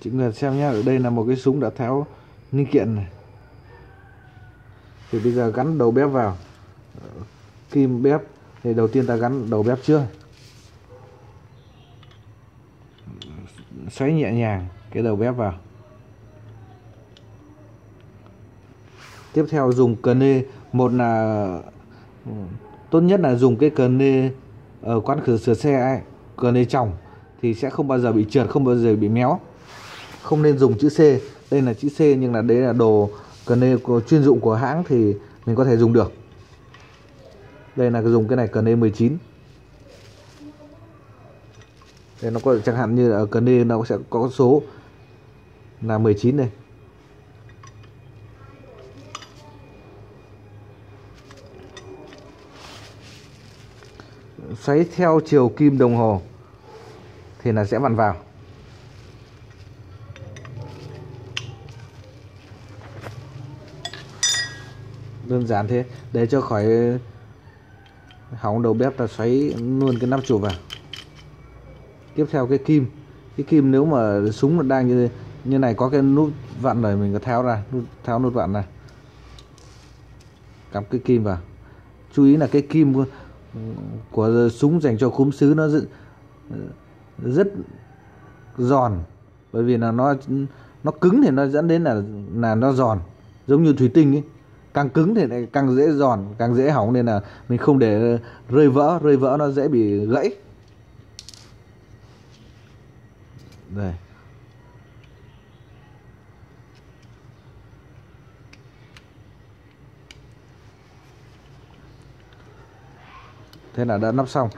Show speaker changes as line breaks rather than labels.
chúng ta xem nhé ở đây là một cái súng đã tháo linh kiện này. Thì bây giờ gắn đầu bếp vào. Kim bếp thì đầu tiên ta gắn đầu bếp trước. Xoáy nhẹ nhàng cái đầu bếp vào. Tiếp theo dùng cờ nê. Một là tốt nhất là dùng cái cờ nê ở quán cửa sửa xe ấy, cờ nê tròng thì sẽ không bao giờ bị trượt không bao giờ bị méo không nên dùng chữ C. Đây là chữ C nhưng là đấy là đồ cần nê chuyên dụng của hãng thì mình có thể dùng được. Đây là dùng cái này, cần nê 19 đây nó có chẳng hạn như ở cần nê nó sẽ có số là 19 này xoáy theo chiều kim đồng hồ thì là sẽ vặn vào. Đơn giản thế. Để cho khỏi ờ, hỏng đầu bếp ta xoáy luôn cái nắp chụp vào. Tiếp theo cái kim. Cái kim nếu mà súng nó đang như như này có cái nút vặn rồi mình có tháo ra nút tháo nút vặn này cắm cái kim vào. Chú ý là cái kim của, của súng dành cho cúm sứ nó rất, ờ, rất giòn. Bởi vì là nó nó cứng thì nó dẫn đến là là nó giòn. Giống như thủy tinh ấy càng cứng thì lại càng dễ giòn, càng dễ hỏng nên là mình không để rơi vỡ rơi vỡ nó dễ bị gãy. Đây. Thế là đã nắp xong.